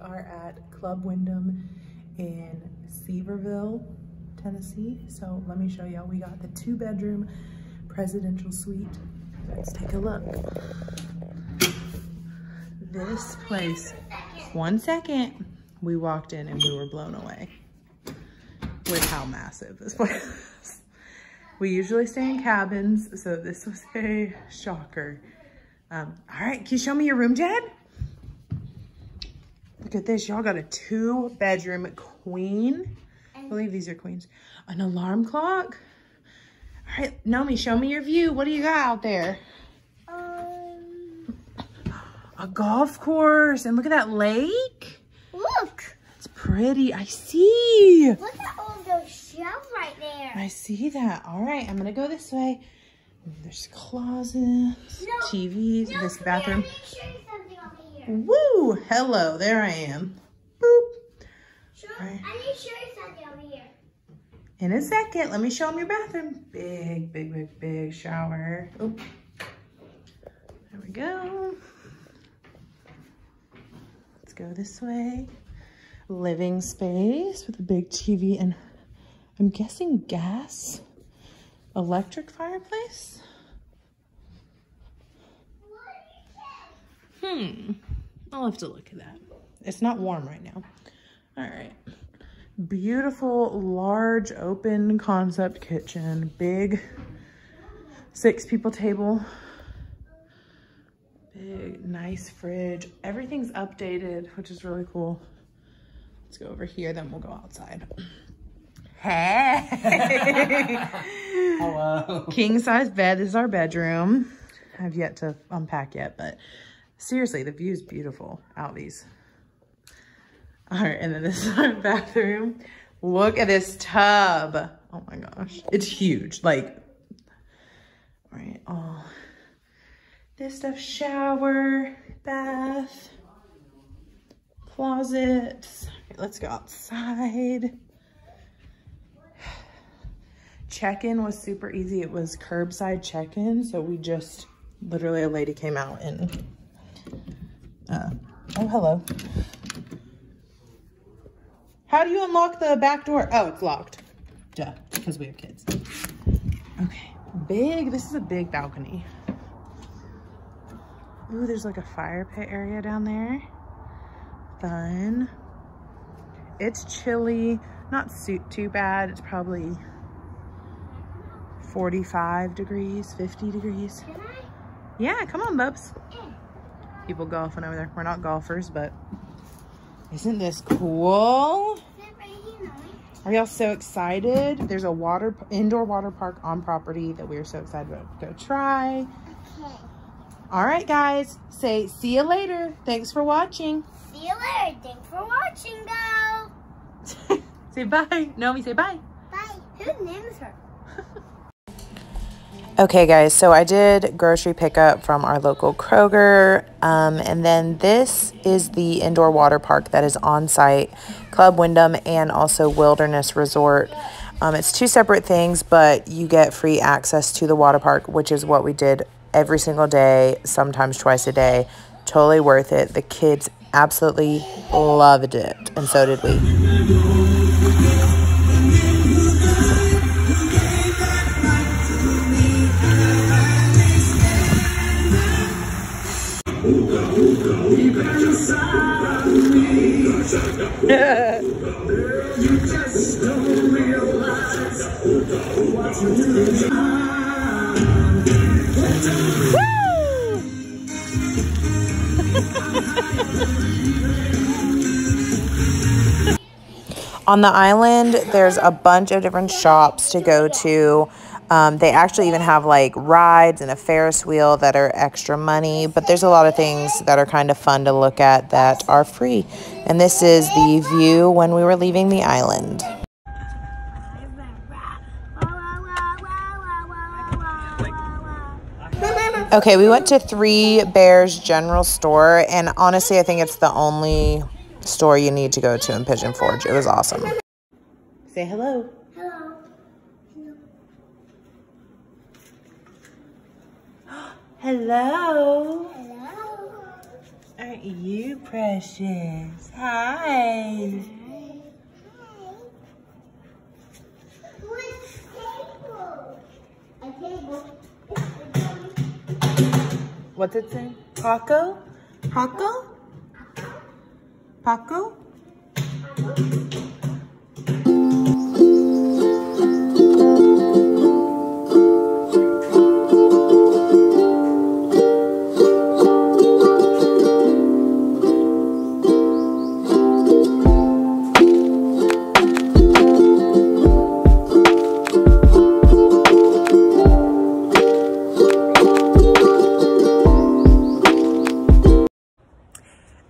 are at Club Wyndham in Sevierville, Tennessee. So let me show y'all. We got the two bedroom presidential suite. Let's take a look. This place, one second, we walked in and we were blown away with how massive this place is. We usually stay in cabins, so this was a shocker. Um, all right, can you show me your room, Jed? Look at this, y'all got a two bedroom queen. I believe these are queens. An alarm clock. All right, Nomi, show me your view. What do you got out there? Um, A golf course. And look at that lake. look. It's pretty. I see. Look at all those shelves right there. I see that. All right, I'm gonna go this way. There's closets, No, TVs, No, this bathroom. Woo! Hello, there I am. Boop. Show, Right. I need to show you something over here. In a second, let me show them your bathroom. Big, big, big, big shower. Oh, there we go. Let's go this way. Living space with a big TV and I'm guessing gas, electric fireplace. Hmm, I'll have to look at that. It's not warm right now. All right. Beautiful, large, open concept kitchen. Big six people table. Big, nice fridge. Everything's updated, which is really cool. Let's go over here, then we'll go outside. Hey! Hello. King size bed. This is our bedroom. I've yet to unpack yet, but seriously, the view is beautiful out these. All right, and then this is our bathroom. Look at this tub. Oh my gosh. It's huge. Like, all right, oh. This stuff, shower, bath, closets. Okay, let's go outside. Check-in was super easy. It was curbside check-in, so we just, literally a lady came out and, uh, oh, hello. How do you unlock the back door? Oh, it's locked. Duh, because we have kids. Okay, big, this is a big balcony. Ooh, there's like a fire pit area down there. Fun. It's chilly, not too bad. It's probably 45 degrees, 50 degrees. Can I? Yeah, come on, bubs. People golfing over there. We're not golfers, but isn't this cool? Sit right here, Mommy. Are y'all so excited? There's a water indoor water park on property that we are so excited to go try. Okay. All right, guys. Say see you later. Thanks for watching. See you later. Thanks for watching, though. say bye. Naomi, say bye. Bye. Whose name is her? Okay, guys, so I did grocery pickup from our local Kroger. Um, and then this is the indoor water park that is on site, Club Wyndham and also Wilderness Resort. Um, it's two separate things, but you get free access to the water park, which is what we did every single day, sometimes twice a day. Totally worth it. The kids absolutely loved it, and so did we. On the island, there's a bunch of different shops to go to. Um, they actually even have like rides and a Ferris wheel that are extra money, but there's a lot of things that are kind of fun to look at that are free. And this is the view when we were leaving the island. Okay, we went to Three Bears General Store, and honestly, I think it's the only store you need to go to in Pigeon Forge. It was awesome. Say hello. Hello. Hello. Hello. Aren't you precious? Hi. Table. What's it say? Paco? Paco? Paco?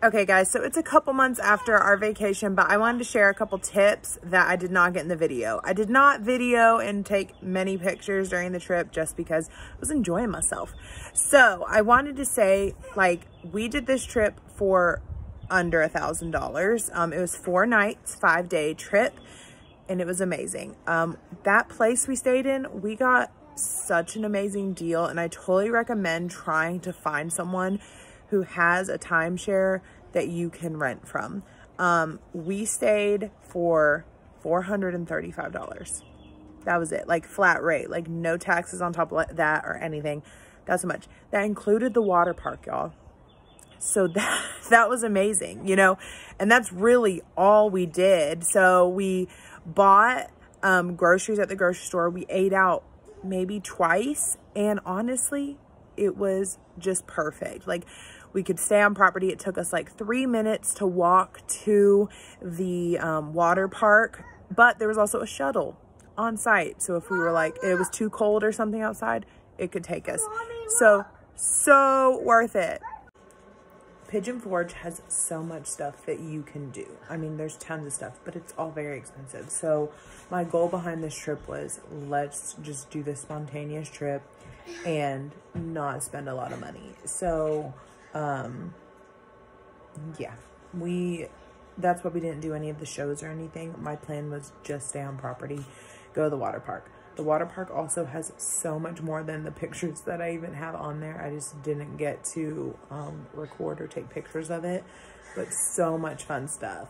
Okay guys, so it's a couple months after our vacation, but I wanted to share a couple tips that I did not get in the video. I did not video and take many pictures during the trip just because I was enjoying myself. So I wanted to say, like, we did this trip for under a thousand dollars. Um, it was four nights, five day trip, and it was amazing. Um, that place we stayed in, we got such an amazing deal, and I totally recommend trying to find someone who has a timeshare that you can rent from. Um, we stayed for $435. That was it, like flat rate, like no taxes on top of that or anything. That's so much. That included the water park, y'all. So that, that was amazing, you know, and that's really all we did. So we bought um, groceries at the grocery store. We ate out maybe twice. And honestly, it was just perfect. Like we could stay on property. It took us like three minutes to walk to the um, water park, but there was also a shuttle on site. So if we were like, it was too cold or something outside, it could take us. So, so worth it. Pigeon Forge has so much stuff that you can do. I mean, there's tons of stuff, but it's all very expensive. So my goal behind this trip was let's just do this spontaneous trip and not spend a lot of money. So um yeah. We that's why we didn't do any of the shows or anything. My plan was just stay on property go to the water park. The water park also has so much more than the pictures that i even have on there. I just didn't get to um record or take pictures of it. But so much fun stuff